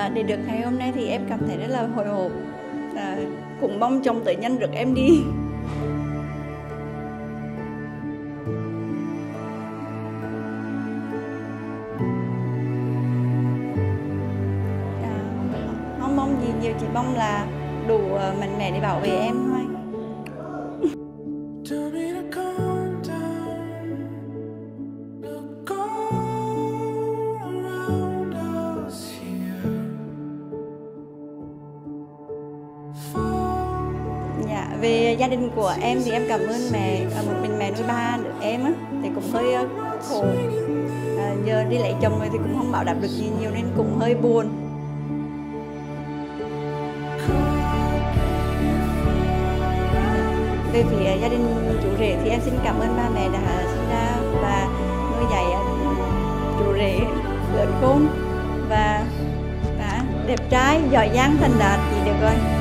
Ờ, để được ngày hôm nay thì em cảm thấy rất là hồi hộp. À, cũng mong chồng tới nhanh được em đi. Dạ, à, không mong gì nhiều chỉ mong là đủ ờ, mạnh mẽ để bảo vệ em. Về gia đình của em thì em cảm ơn mẹ, à, một mình mẹ nuôi ba được em á, thì cũng hơi ờ, khổ. À, giờ đi lấy chồng rồi thì cũng không bảo đảm được gì nhiều nên cũng hơi buồn. Về phía gia đình chú rể thì em xin cảm ơn ba mẹ đã sinh ra và nuôi dạy à, chủ chú rể lớn khôn và, và đẹp trai, giỏi giang, thành đạt thì được rồi.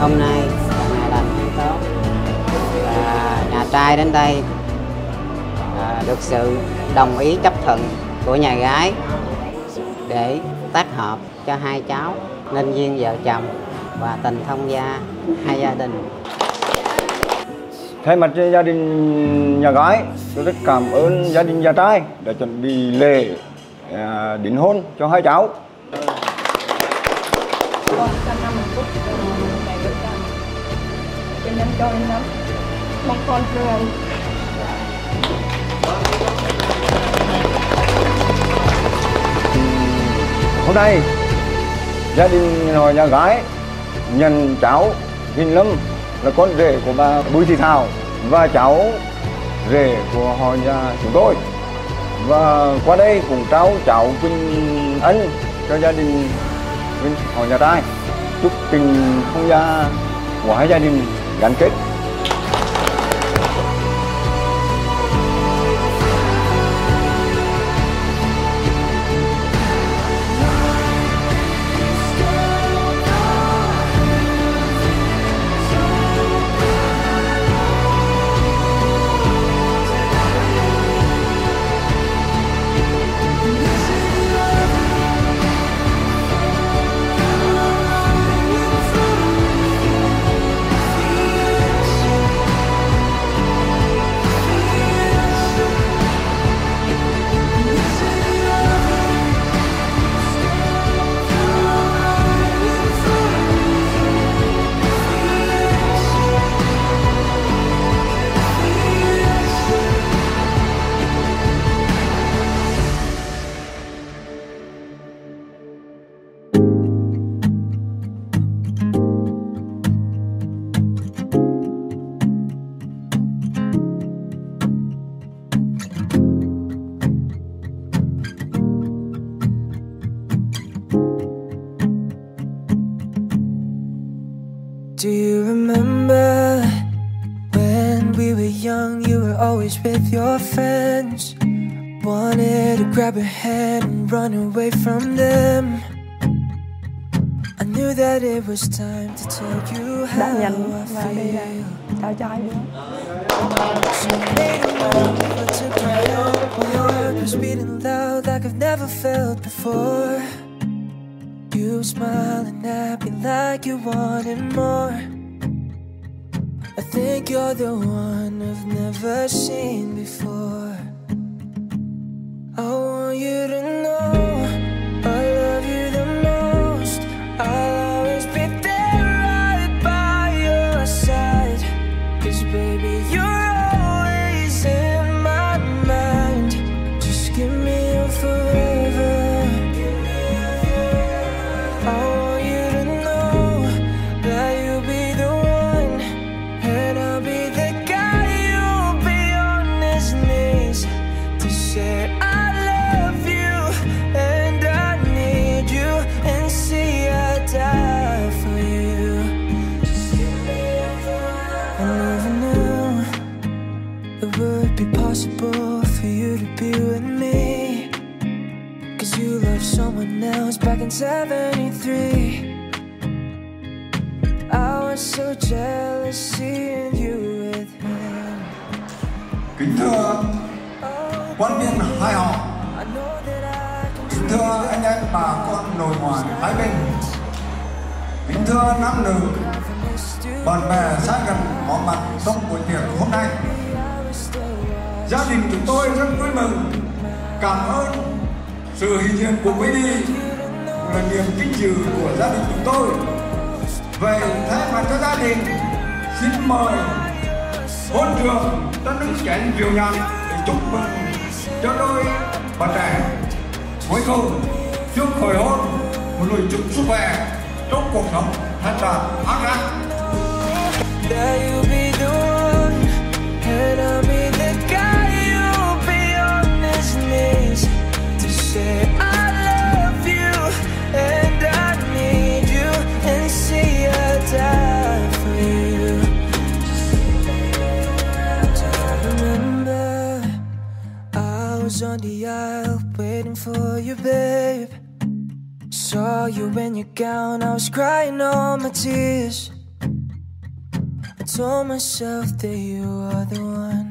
Hôm nay là ngày lành tháng tốt và nhà trai đến đây à, được sự đồng ý chấp thuận của nhà gái để tác hợp cho hai cháu nên duyên vợ chồng và tình thông gia hai gia đình Thay mặt cho gia đình nhà gái, tôi rất cảm ơn gia đình nhà trai đã chuẩn bị lễ à, đính hôn cho hai cháu con sang năm một phút mẹ vợ chồng cho nên cho nên lắm mong con thương Hôm nay, gia đình nội nhà gái nhận cháu Hình Lâm là con rể của bà Bùi Thị Thảo và cháu rể của họ nhà chúng tôi. Và qua đây cũng trao cháu Quỳnh Ân cho gia đình bên hội nhà trai. Chúc tình không gia của hai gia đình gắn kết always with your friends. Wanted to grab your hand and run away from them. I knew that it was time to tell you how I và đây là feel. trao cho ai nữa So made a move, but took my hand. My heart was beating loud like I've never felt before. You smiling at me like you wanted more. Think you're the one I've never seen before. I want you to so jealous seeing you with him. Kính thưa quan viên hai họ, kính thưa anh em bà con nội ngoại hai bên, kính thưa nam nữ, bạn bè xa gần có mặt trong buổi tiệc hôm nay. Gia đình chúng tôi rất vui mừng, cảm ơn sự hiện diện của quý vị là niềm vinh dự của gia đình chúng tôi. Vậy thay mặt cho gia đình, xin mời hôn trường ta nâng chén rượu nhạc để chúc mừng cho đôi bạn trẻ. Cuối cùng, trước khởi hôn một lời chúc sức khỏe trong cuộc sống thật là ác ác. Was on the aisle waiting for you, babe. Saw you in your gown, I was crying all my tears. I told myself that you are the one.